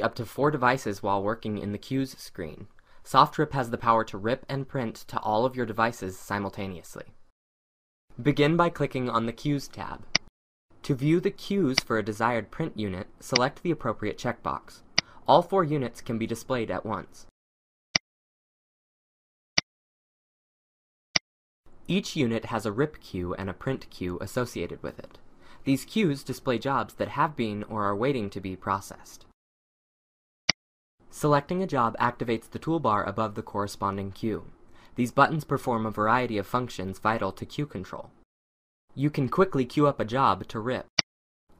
up to four devices while working in the Queues screen. SoftRip has the power to rip and print to all of your devices simultaneously. Begin by clicking on the Queues tab. To view the queues for a desired print unit, select the appropriate checkbox. All four units can be displayed at once. Each unit has a rip queue and a print queue associated with it. These queues display jobs that have been or are waiting to be processed. Selecting a job activates the toolbar above the corresponding queue. These buttons perform a variety of functions vital to queue control. You can quickly queue up a job to rip.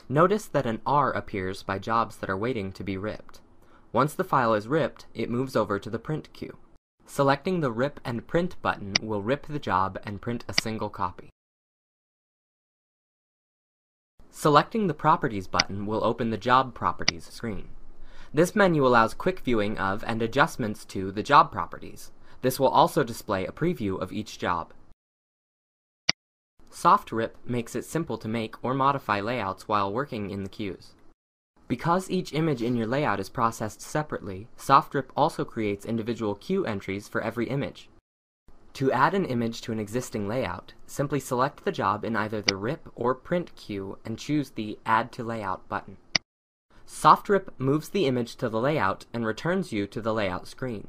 Notice that an R appears by jobs that are waiting to be ripped. Once the file is ripped, it moves over to the print queue. Selecting the Rip and Print button will rip the job and print a single copy. Selecting the Properties button will open the Job Properties screen. This menu allows quick viewing of and adjustments to the job properties. This will also display a preview of each job. SoftRip makes it simple to make or modify layouts while working in the queues. Because each image in your layout is processed separately, SoftRip also creates individual queue entries for every image. To add an image to an existing layout, simply select the job in either the RIP or Print queue and choose the Add to Layout button. SoftRip moves the image to the layout and returns you to the layout screen.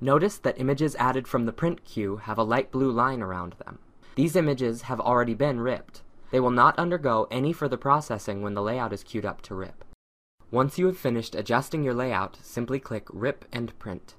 Notice that images added from the print queue have a light blue line around them. These images have already been ripped. They will not undergo any further processing when the layout is queued up to rip. Once you have finished adjusting your layout, simply click Rip and Print.